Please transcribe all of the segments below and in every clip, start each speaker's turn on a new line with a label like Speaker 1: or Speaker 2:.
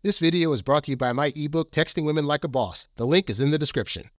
Speaker 1: This video is brought to you by my ebook, Texting Women Like a Boss. The link is in the description.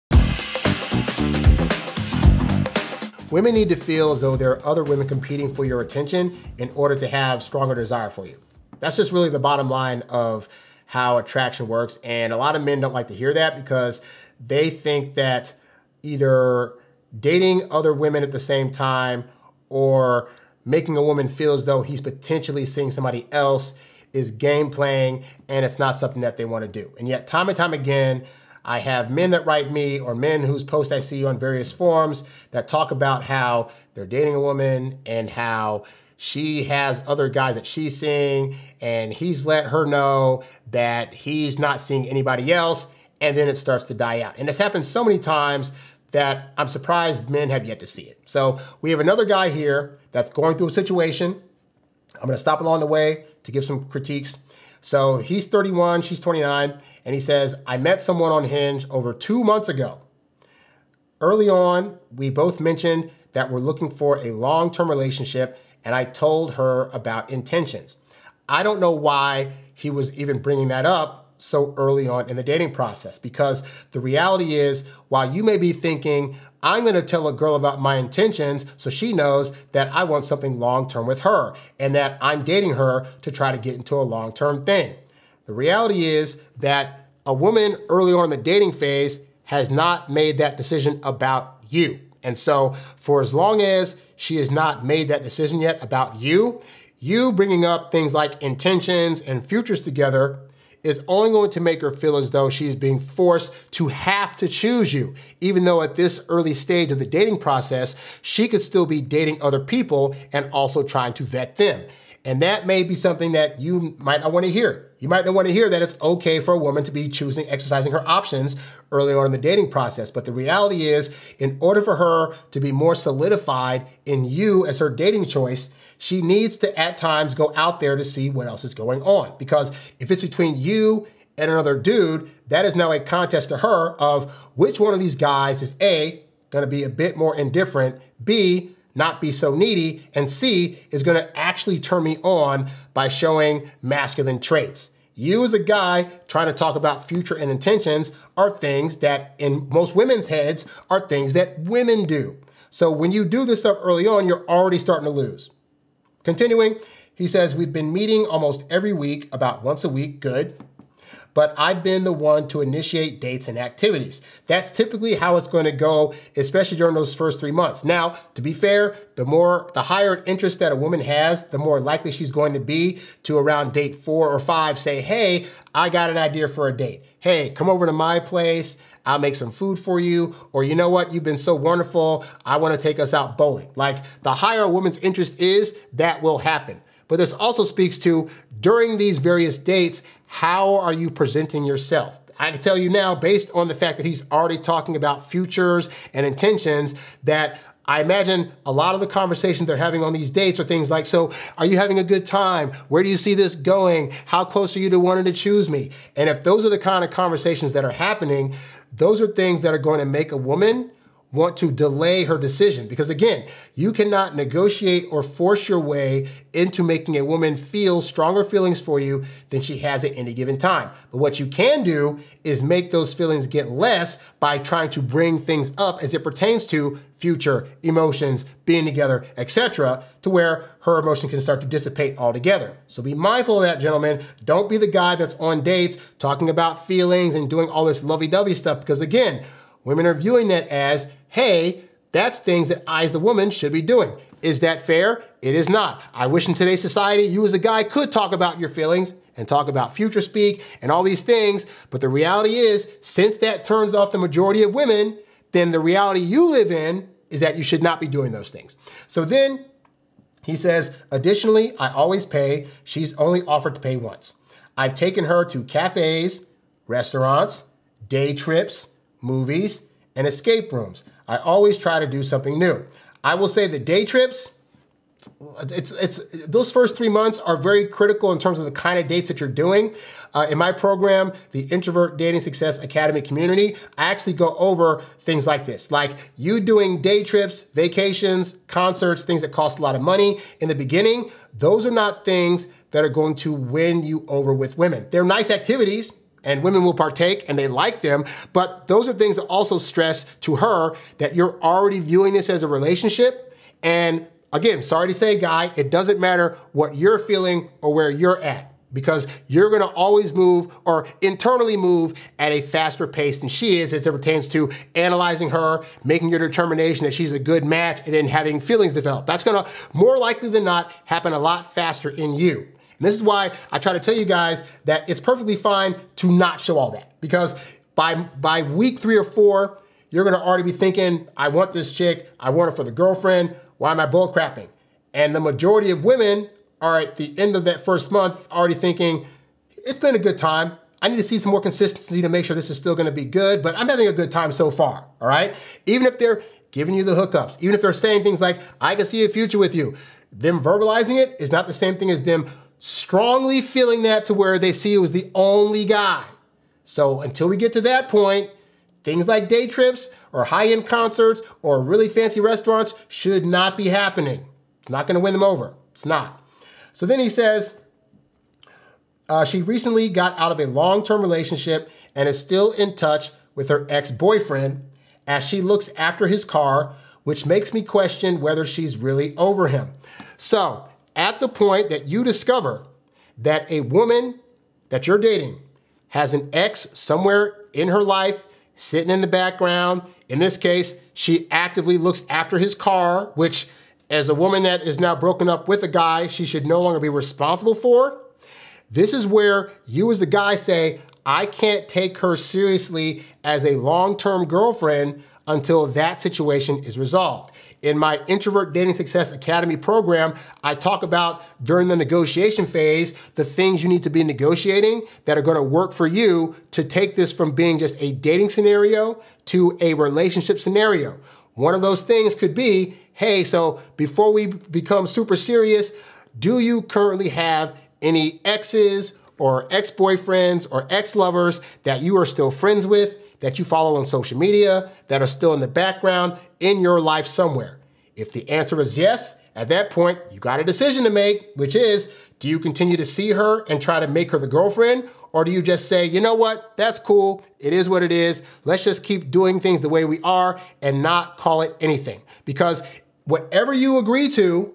Speaker 1: Women need to feel as though there are other women competing for your attention in order to have stronger desire for you. That's just really the bottom line of how attraction works. And a lot of men don't like to hear that because they think that either dating other women at the same time or making a woman feel as though he's potentially seeing somebody else is game playing and it's not something that they want to do. And yet, time and time again, I have men that write me or men whose posts I see on various forums that talk about how they're dating a woman and how she has other guys that she's seeing and he's let her know that he's not seeing anybody else and then it starts to die out. And it's happened so many times that I'm surprised men have yet to see it. So we have another guy here that's going through a situation. I'm going to stop along the way to give some critiques. So he's 31, she's 29, and he says, I met someone on Hinge over two months ago. Early on, we both mentioned that we're looking for a long term relationship, and I told her about intentions. I don't know why he was even bringing that up so early on in the dating process because the reality is, while you may be thinking, I'm going to tell a girl about my intentions so she knows that I want something long term with her and that I'm dating her to try to get into a long term thing. The reality is that a woman early on in the dating phase has not made that decision about you. And so, for as long as she has not made that decision yet about you, you bringing up things like intentions and futures together is only going to make her feel as though she is being forced to have to choose you, even though at this early stage of the dating process, she could still be dating other people and also trying to vet them. And that may be something that you might not want to hear. You might not want to hear that it's okay for a woman to be choosing, exercising her options early on in the dating process. But the reality is, in order for her to be more solidified in you as her dating choice, she needs to at times go out there to see what else is going on. Because if it's between you and another dude, that is now a contest to her of which one of these guys is A, gonna be a bit more indifferent, B, not be so needy, and C, is gonna actually turn me on by showing masculine traits. You, as a guy trying to talk about future and intentions, are things that in most women's heads are things that women do. So when you do this stuff early on, you're already starting to lose. Continuing, he says, We've been meeting almost every week, about once a week, good. But I've been the one to initiate dates and activities. That's typically how it's going to go, especially during those first three months. Now, to be fair, the more, the higher interest that a woman has, the more likely she's going to be to around date four or five say, Hey, I got an idea for a date. Hey, come over to my place. I'll make some food for you. Or you know what? You've been so wonderful. I want to take us out bowling. Like the higher a woman's interest is, that will happen. But this also speaks to during these various dates, how are you presenting yourself? I can tell you now, based on the fact that he's already talking about futures and intentions, that I imagine a lot of the conversations they're having on these dates are things like, so are you having a good time? Where do you see this going? How close are you to wanting to choose me? And if those are the kind of conversations that are happening, those are things that are going to make a woman want to delay her decision. Because again, you cannot negotiate or force your way into making a woman feel stronger feelings for you than she has at any given time. But what you can do is make those feelings get less by trying to bring things up as it pertains to future emotions, being together, etc., to where her emotion can start to dissipate altogether. So be mindful of that, gentlemen. Don't be the guy that's on dates talking about feelings and doing all this lovey-dovey stuff because again, women are viewing that as hey, that's things that I, as the woman, should be doing. Is that fair? It is not. I wish in today's society you, as a guy, could talk about your feelings and talk about future speak and all these things. But the reality is, since that turns off the majority of women, then the reality you live in is that you should not be doing those things. So then he says, additionally, I always pay. She's only offered to pay once. I've taken her to cafes, restaurants, day trips, movies, and escape rooms. I always try to do something new. I will say the day trips, it's it's those first three months are very critical in terms of the kind of dates that you're doing. Uh, in my program, the Introvert Dating Success Academy community, I actually go over things like this, like you doing day trips, vacations, concerts, things that cost a lot of money in the beginning. Those are not things that are going to win you over with women. They're nice activities and women will partake and they like them, but those are things that also stress to her that you're already viewing this as a relationship. And again, sorry to say, guy, it doesn't matter what you're feeling or where you're at because you're going to always move or internally move at a faster pace than she is as it pertains to analyzing her, making your determination that she's a good match, and then having feelings develop. That's going to more likely than not happen a lot faster in you. And this is why I try to tell you guys that it's perfectly fine to not show all that because by by week 3 or 4, you're going to already be thinking, I want this chick, I want her for the girlfriend, why am I bull crapping? And the majority of women are at the end of that first month already thinking, it's been a good time. I need to see some more consistency to make sure this is still gonna be good, but I'm having a good time so far, all right? Even if they're giving you the hookups, even if they're saying things like, I can see a future with you, them verbalizing it is not the same thing as them strongly feeling that to where they see it as the only guy. So until we get to that point, things like day trips or high end concerts or really fancy restaurants should not be happening. It's not gonna win them over. It's not. So then he says, uh, she recently got out of a long term relationship and is still in touch with her ex boyfriend as she looks after his car, which makes me question whether she's really over him. So, at the point that you discover that a woman that you're dating has an ex somewhere in her life sitting in the background, in this case, she actively looks after his car, which as a woman that is now broken up with a guy she should no longer be responsible for. This is where you, as the guy, say, I can't take her seriously as a long term girlfriend until that situation is resolved. In my Introvert Dating Success Academy program, I talk about during the negotiation phase the things you need to be negotiating that are going to work for you to take this from being just a dating scenario to a relationship scenario. One of those things could be hey, so before we become super serious, do you currently have any exes or ex boyfriends or ex lovers that you are still friends with, that you follow on social media, that are still in the background in your life somewhere? If the answer is yes, at that point, you got a decision to make, which is do you continue to see her and try to make her the girlfriend? Or do you just say, you know what, that's cool, it is what it is, let's just keep doing things the way we are and not call it anything? Because whatever you agree to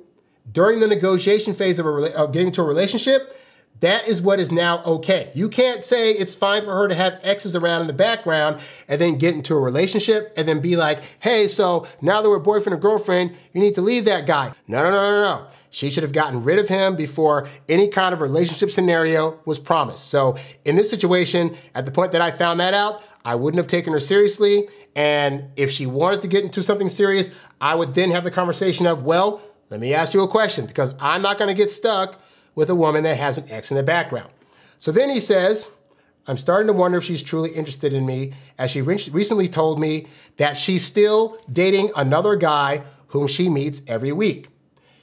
Speaker 1: during the negotiation phase of, a, of getting to a relationship, that is what is now okay. You can't say it's fine for her to have exes around in the background and then get into a relationship and then be like, hey, so now that we're boyfriend or girlfriend, you need to leave that guy. No, no, no, no, no. She should have gotten rid of him before any kind of relationship scenario was promised. So in this situation, at the point that I found that out, I wouldn't have taken her seriously. And if she wanted to get into something serious, I would then have the conversation of, well, let me ask you a question because I'm not going to get stuck with a woman that has an ex in the background. So then he says, I'm starting to wonder if she's truly interested in me, as she re- recently told me that she's still dating another guy whom she meets every week.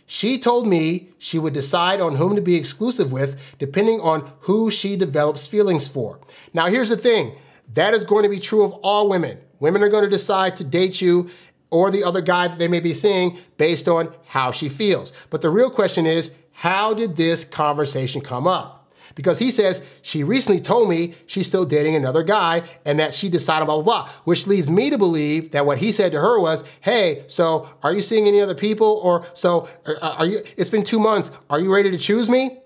Speaker 1: She told me she would decide on whom to be exclusive with depending on who she develops feelings for. Now, here's the thing that is going to be true of all women. Women are going to decide to date you or the other guy that they may be seeing based on how she feels. But the real question is, how did this conversation come up? Because he says, she recently told me she's still dating another guy and that she decided blah, blah, blah, which leads me to believe that what he said to her was, hey, so are you seeing any other people? Or so uh, are you, it's been two months. Are you ready to choose me?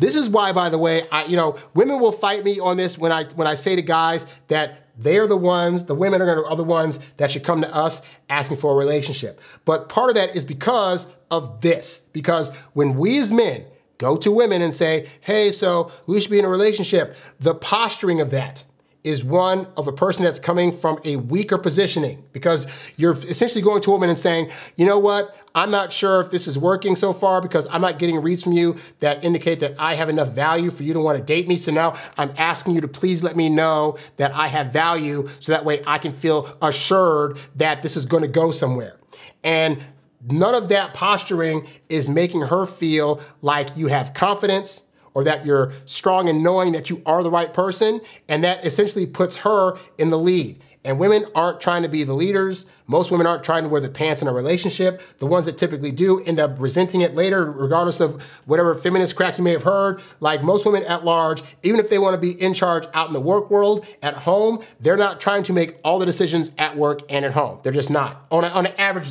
Speaker 1: This is why, by the way, I, you know, women will fight me on this when I when I say to guys that they're the ones, the women are, gonna, are the ones that should come to us asking for a relationship. But part of that is because of this. Because when we as men go to women and say, hey, so we should be in a relationship, the posturing of that is one of a person that's coming from a weaker positioning because you're essentially going to a woman and saying, you know what, I'm not sure if this is working so far because I'm not getting reads from you that indicate that I have enough value for you to want to date me. So now I'm asking you to please let me know that I have value so that way I can feel assured that this is going to go somewhere. And none of that posturing is making her feel like you have confidence or that you're strong in knowing that you are the right person. And that essentially puts her in the lead. And women aren't trying to be the leaders. Most women aren't trying to wear the pants in a relationship. The ones that typically do end up resenting it later, regardless of whatever feminist crack you may have heard. Like most women at large, even if they want to be in charge out in the work world, at home, they're not trying to make all the decisions at work and at home. They're just not on, a, on an average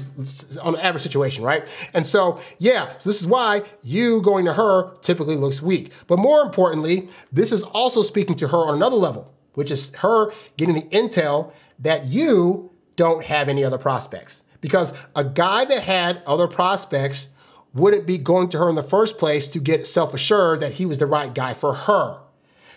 Speaker 1: on an average situation, right? And so, yeah, so this is why you going to her typically looks weak. But more importantly, this is also speaking to her on another level which is her getting the intel that you don't have any other prospects. Because a guy that had other prospects wouldn't be going to her in the first place to get self assured that he was the right guy for her.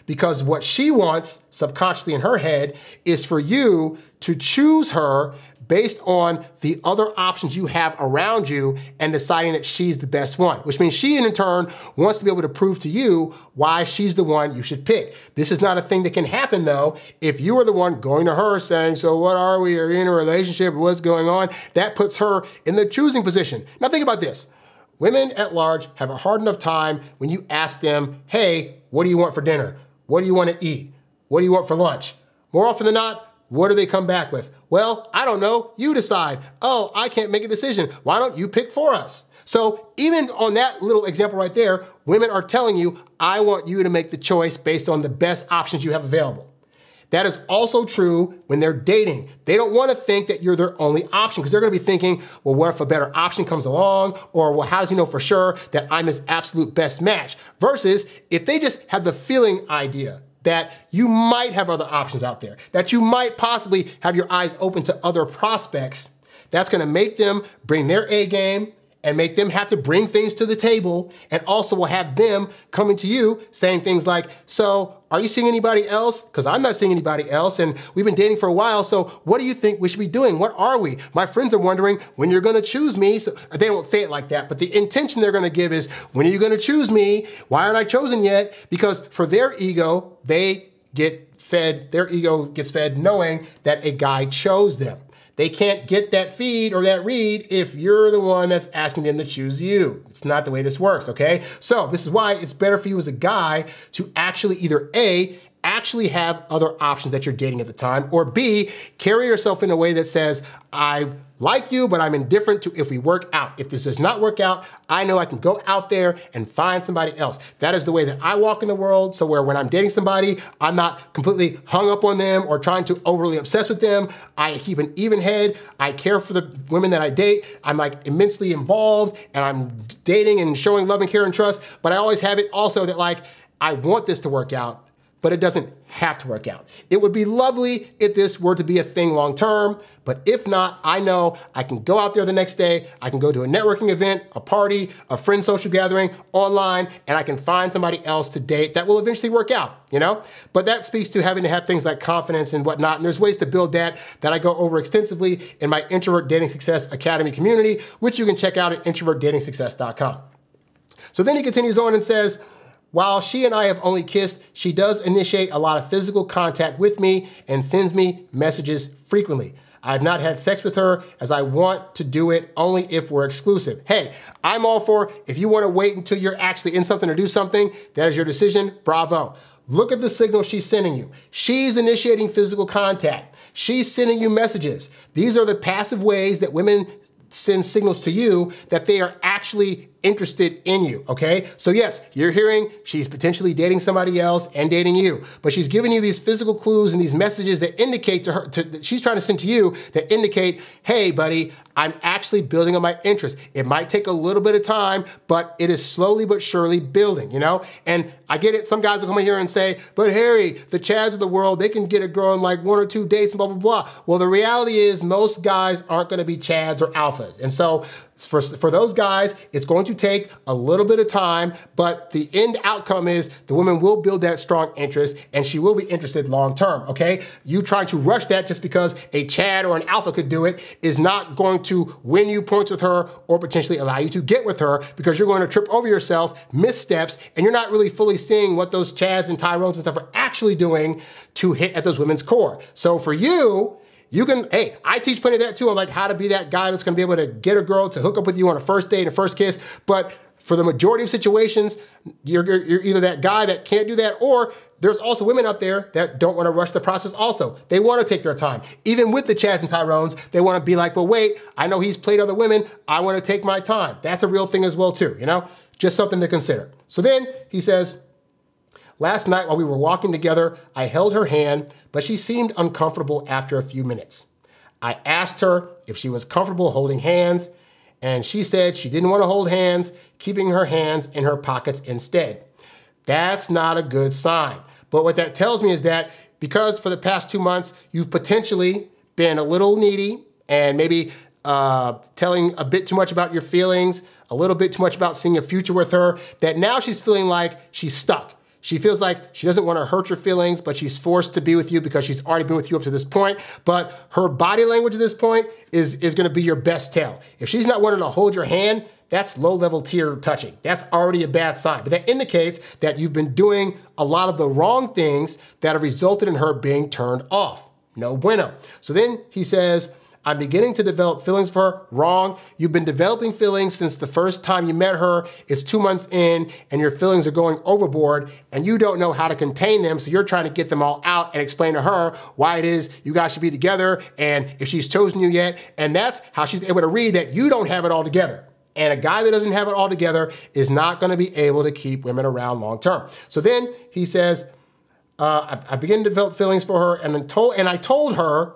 Speaker 1: Because what she wants subconsciously in her head is for you to choose her based on the other options you have around you and deciding that she's the best one, which means she in turn wants to be able to prove to you why she's the one you should pick. This is not a thing that can happen though if you are the one going to her saying, So what are we? Are we in a relationship? What's going on? That puts her in the choosing position. Now think about this. Women at large have a hard enough time when you ask them, Hey, what do you want for dinner? What do you want to eat? What do you want for lunch? More often than not, what do they come back with? Well, I don't know. You decide. Oh, I can't make a decision. Why don't you pick for us? So, even on that little example right there, women are telling you, I want you to make the choice based on the best options you have available. That is also true when they're dating. They don't want to think that you're their only option because they're going to be thinking, well, what if a better option comes along? Or, well, how does he know for sure that I'm his absolute best match? Versus if they just have the feeling idea that you might have other options out there, that you might possibly have your eyes open to other prospects. That's gonna make them bring their A game and make them have to bring things to the table and also will have them coming to you saying things like, so are you seeing anybody else? Because I'm not seeing anybody else and we've been dating for a while. So what do you think we should be doing? What are we? My friends are wondering when you're going to choose me. So they won't say it like that, but the intention they're going to give is when are you going to choose me? Why aren't I chosen yet? Because for their ego, they get fed, their ego gets fed knowing that a guy chose them. They can't get that feed or that read if you're the one that's asking them to choose you. It's not the way this works, okay? So this is why it's better for you as a guy to actually either A, actually have other options that you're dating at the time, or B, carry yourself in a way that says, I like you, but I'm indifferent to if we work out. If this does not work out, I know I can go out there and find somebody else. That is the way that I walk in the world. So where when I'm dating somebody, I'm not completely hung up on them or trying to overly obsess with them. I keep an even head. I care for the women that I date. I'm like immensely involved and I'm dating and showing love and care and trust. But I always have it also that like, I want this to work out but it doesn't have to work out. It would be lovely if this were to be a thing long term, but if not, I know I can go out there the next day, I can go to a networking event, a party, a friend social gathering online, and I can find somebody else to date that will eventually work out, you know? But that speaks to having to have things like confidence and whatnot, and there's ways to build that that I go over extensively in my Introvert Dating Success Academy community, which you can check out at introvertdatingsuccess.com. So then he continues on and says, while she and I have only kissed, she does initiate a lot of physical contact with me and sends me messages frequently. I have not had sex with her as I want to do it only if we're exclusive. Hey, I'm all for if you want to wait until you're actually in something or do something, that is your decision. Bravo. Look at the signal she's sending you. She's initiating physical contact. She's sending you messages. These are the passive ways that women send signals to you that they are actually interested in you, okay? So yes, you're hearing she's potentially dating somebody else and dating you, but she's giving you these physical clues and these messages that indicate to her, to, that she's trying to send to you that indicate, hey, buddy, I'm actually building on my interest. It might take a little bit of time, but it is slowly but surely building, you know? And I get it, some guys will come in here and say, but Harry, the Chads of the world, they can get a girl in like one or two dates and blah, blah, blah. Well, the reality is most guys aren't gonna be Chads or alphas. And so for, for those guys, it's going to take a little bit of time, but the end outcome is the woman will build that strong interest and she will be interested long term, okay? You trying to rush that just because a Chad or an Alpha could do it is not going to win you points with her or potentially allow you to get with her because you're going to trip over yourself, missteps, and you're not really fully seeing what those Chads and Tyrones and stuff are actually doing to hit at those women's core. So for you, you can, hey, I teach plenty of that too on like how to be that guy that's gonna be able to get a girl to hook up with you on a first date and a first kiss. But for the majority of situations, you're, you're, either that guy that can't do that, or there's also women out there that don't want to rush the process also. They want to take their time. Even with the Chads and Tyrones, they want to be like, well, wait, I know he's played other women. I want to take my time. That's a real thing as well, too, you know? Just something to consider. So then he says, Last night while we were walking together, I held her hand, but she seemed uncomfortable after a few minutes. I asked her if she was comfortable holding hands, and she said she didn't want to hold hands, keeping her hands in her pockets instead. That's not a good sign. But what that tells me is that because for the past two months, you've potentially been a little needy and maybe uh, telling a bit too much about your feelings, a little bit too much about seeing a future with her, that now she's feeling like she's stuck. She feels like she doesn't want to hurt your feelings, but she's forced to be with you because she's already been with you up to this point. But her body language at this point is, is going to be your best tell. If she's not wanting to hold your hand, that's low level tier touching. That's already a bad sign. But that indicates that you've been doing a lot of the wrong things that have resulted in her being turned off. No bueno. So then he says, I'm beginning to develop feelings for her. Wrong. You've been developing feelings since the first time you met her. It's two months in, and your feelings are going overboard, and you don't know how to contain them. So you're trying to get them all out and explain to her why it is you guys should be together and if she's chosen you yet. And that's how she's able to read that you don't have it all together. And a guy that doesn't have it all together is not going to be able to keep women around long term. So then he says, uh, I, I begin to develop feelings for her, and, told, and I told her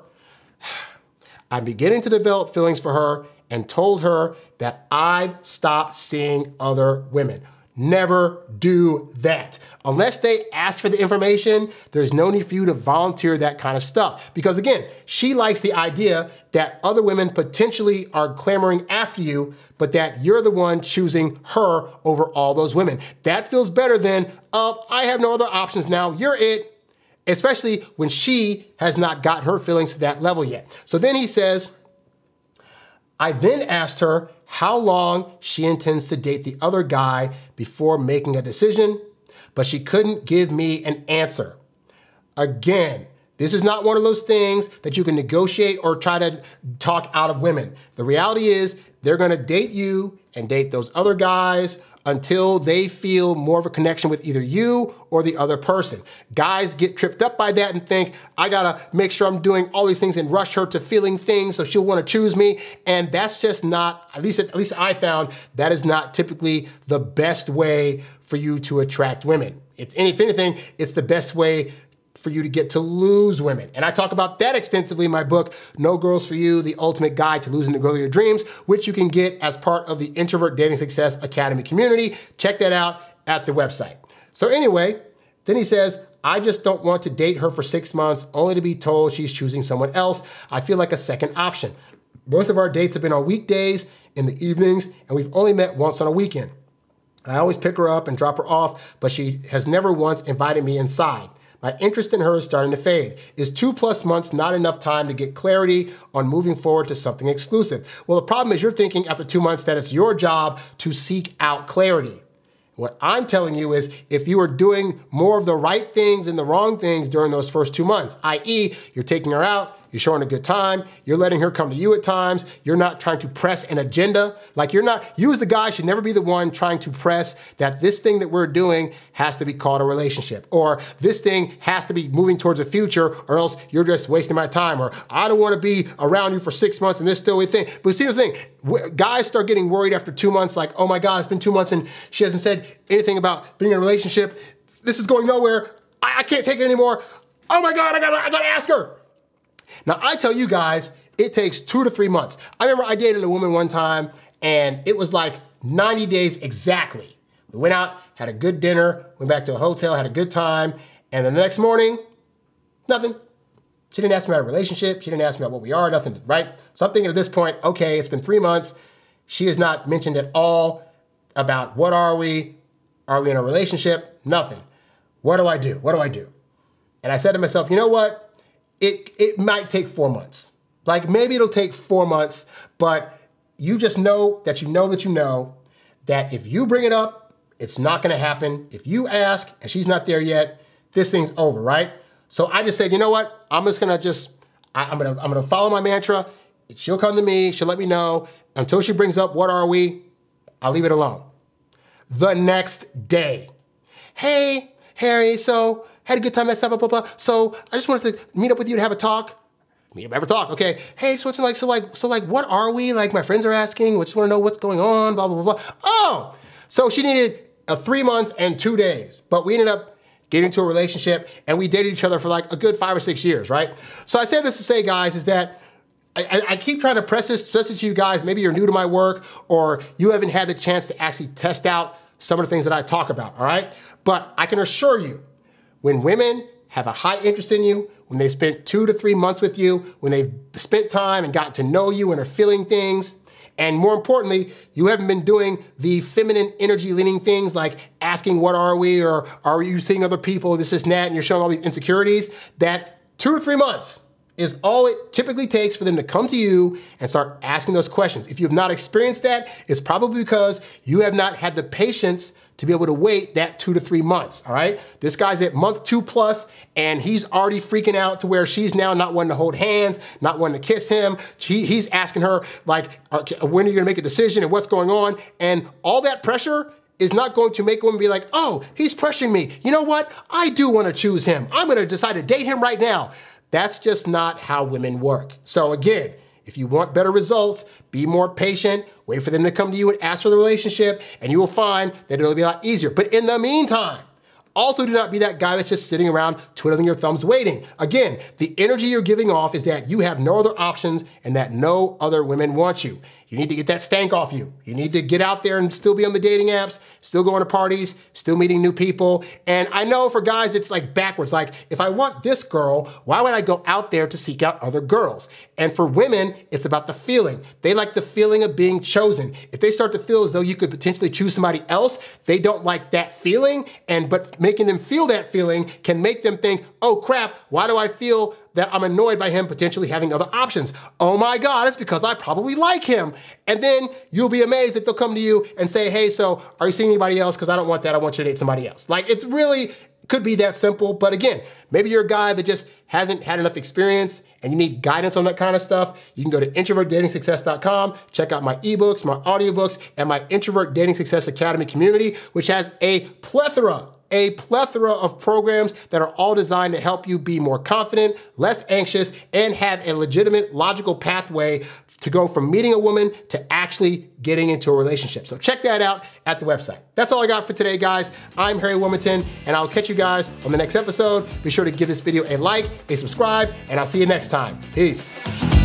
Speaker 1: I'm beginning to develop feelings for her and told her that I've stopped seeing other women. Never do that. Unless they ask for the information, there's no need for you to volunteer that kind of stuff. Because again, she likes the idea that other women potentially are clamoring after you, but that you're the one choosing her over all those women. That feels better than, oh, I have no other options now. You're it especially when she has not got her feelings to that level yet. So then he says, I then asked her how long she intends to date the other guy before making a decision, but she couldn't give me an answer. Again, this is not one of those things that you can negotiate or try to talk out of women. The reality is, they're gonna date you and date those other guys until they feel more of a connection with either you or the other person. Guys get tripped up by that and think, I gotta make sure I'm doing all these things and rush her to feeling things so she'll wanna choose me. And that's just not, at least, at least I found, that is not typically the best way for you to attract women. It's, if anything, it's the best way for you to get to lose women. And I talk about that extensively in my book, No Girls for You, The Ultimate Guide to Losing the Girl of Your Dreams, which you can get as part of the Introvert Dating Success Academy community. Check that out at the website. So anyway, then he says, I just don't want to date her for six months only to be told she's choosing someone else. I feel like a second option. Most of our dates have been on weekdays in the evenings, and we've only met once on a weekend. I always pick her up and drop her off, but she has never once invited me inside. My interest in her is starting to fade. Is two plus months not enough time to get clarity on moving forward to something exclusive? Well, the problem is you're thinking after two months that it's your job to seek out clarity. What I'm telling you is if you are doing more of the right things and the wrong things during those first two months, i.e., you're taking her out, you're showing a good time. You're letting her come to you at times. You're not trying to press an agenda. Like you're not, you as the guy should never be the one trying to press that this thing that we're doing has to be called a relationship or this thing has to be moving towards a future or else you're just wasting my time or I don't want to be around you for six months and this still a thing. But see, the thing, guys start getting worried after two months like, oh my God, it's been two months and she hasn't said anything about being in a relationship. This is going nowhere. I, I can't take it anymore. Oh my God, I gotta, I gotta ask her. Now, I tell you guys, it takes two to three months. I remember I dated a woman one time and it was like 90 days exactly. We went out, had a good dinner, went back to a hotel, had a good time, and then the next morning, nothing. She didn't ask me about a relationship. She didn't ask me about what we are, nothing, right? So I'm thinking at this point, okay, it's been three months. She has not mentioned at all about what are we? Are we in a relationship? Nothing. What do I do? What do I do? And I said to myself, you know what? It it might take four months. Like maybe it'll take four months, but you just know that you know that you know that if you bring it up, it's not gonna happen. If you ask and she's not there yet, this thing's over, right? So I just said, you know what? I'm just gonna just I, am gonna I'm gonna follow my mantra. She'll come to me, she'll let me know. Until she brings up what are we, I'll leave it alone. the next day. Hey, Harry, so had a good time, that stuff, blah, blah, blah. So I just wanted to meet up with you to have a talk. Meet up, have a talk. Okay. Hey, just what's like, so like, so like, what are we? Like, my friends are asking, we just want to know what's going on, blah, blah, blah, blah. Oh, so she needed a three months and two days, but we ended up getting into a relationship and we dated each other for like a good five or six years, right? So I say this to say, guys, is that I, I, keep trying to press this message to you guys. Maybe you're new to my work or you haven't had the chance to actually test out some of the things that I talk about, all right? But I can assure you, when women have a high interest in you, when they spent two to three months with you, when they've spent time and gotten to know you and are feeling things, and more importantly, you haven't been doing the feminine energy leaning things like asking, What are we? or Are you seeing other people? This is that, and you're showing all these insecurities. That two or three months is all it typically takes for them to come to you and start asking those questions. If you have not experienced that, it's probably because you have not had the patience to be able to wait that two to three months, all right? This guy's at month two plus, and he's already freaking out to where she's now not wanting to hold hands, not wanting to kiss him. He, he's asking her, like, when are you gonna make a decision and what's going on? And all that pressure is not going to make a woman be like, oh, he's pressuring me. You know what? I do wanna choose him. I'm gonna decide to date him right now. That's just not how women work. So again, if you want better results, be more patient, wait for them to come to you and ask for the relationship, and you will find that it'll be a lot easier. But in the meantime, also, do not be that guy that's just sitting around twiddling your thumbs waiting. Again, the energy you're giving off is that you have no other options and that no other women want you. You need to get that stank off you. You need to get out there and still be on the dating apps, still going to parties, still meeting new people. And I know for guys, it's like backwards. Like, if I want this girl, why would I go out there to seek out other girls? And for women, it's about the feeling. They like the feeling of being chosen. If they start to feel as though you could potentially choose somebody else, they don't like that feeling. And but making them feel that feeling can make them think, oh crap, why do I feel that I'm annoyed by him potentially having other options. Oh my God, it's because I probably like him. And then you'll be amazed that they'll come to you and say, hey, so are you seeing anybody else? Because I don't want that. I want you to date somebody else. Like it really could be that simple. But again, maybe you're a guy that just hasn't had enough experience and you need guidance on that kind of stuff, you can go to introvertdatingsuccess.com, check out my ebooks, my audiobooks, and my Introvert Dating Success Academy community, which has a plethora a plethora of programs that are all designed to help you be more confident, less anxious, and have a legitimate, logical pathway to go from meeting a woman to actually getting into a relationship. So check that out at the website. That's all I got for today, guys. I'm Harry Wilmington, and I'll catch you guys on the next episode. Be sure to give this video a like, a subscribe, and I'll see you next time. Peace.